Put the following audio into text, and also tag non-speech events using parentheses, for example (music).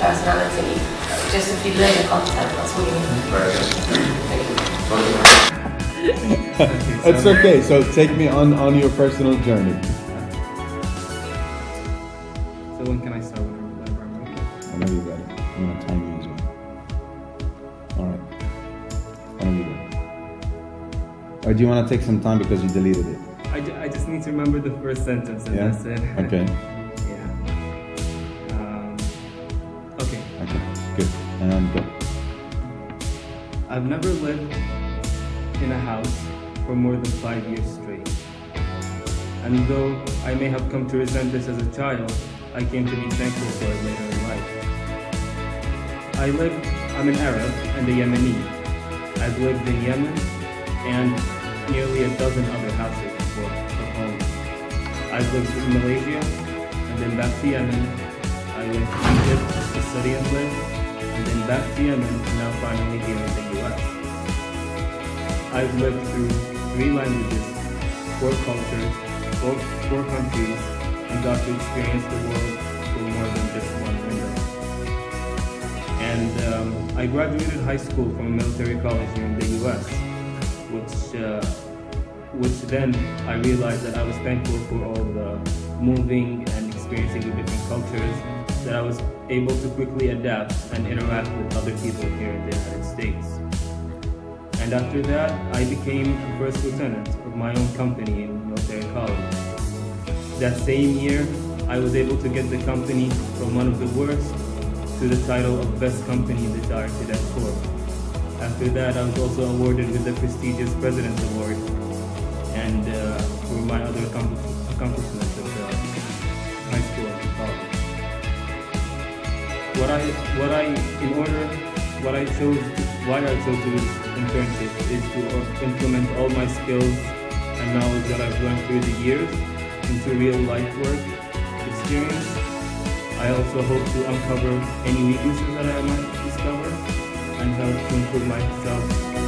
personality. Just if you learn the content, that's all you need. Very good. (laughs) Thank you. It's okay. So take me on on your personal journey. So when can I start? Whenever, whenever I'm ready. Whenever you're ready. I'm gonna time you as well. All right. Whenever you're ready. Or do you want to take some time because you deleted it? I, I just need to remember the first sentence and Yeah? that's it. Okay. (laughs) I've never lived in a house for more than five years straight. And though I may have come to resent this as a child, I came to be thankful for it later in life. I live, I'm an Arab and a Yemeni. I've lived in Yemen and nearly a dozen other houses before or homes. I've lived in Malaysia and then back to Yemen. I went to Egypt to study and live, and then back to now finally here in the US. I've lived through three languages, four cultures, four, four countries, and got to experience the world for more than just one window. And um, I graduated high school from a military college here in the US, which uh, which then I realized that I was thankful for all the moving and experiencing the different cultures, that I was able to quickly adapt and interact with other people here in the United States. And after that, I became a first lieutenant of my own company in military college. That same year, I was able to get the company from one of the worst to the title of best company in the Dire Cadet Corps. After that, I was also awarded with the prestigious President's Award and uh, for my other accomplishments at the What I, what I, in order, what I chose, why I chose this internship is to implement all my skills and knowledge that I've learned through the years into real life work experience. I also hope to uncover any weaknesses that I might discover and help to improve myself